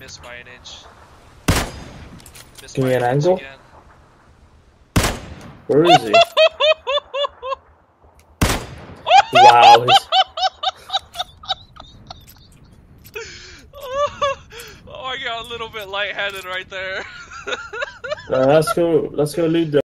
Missed by an inch. Give me an angle. again. Where is he? wow. Oh, I got a little bit lightheaded right there. uh, let's go. Let's go lead the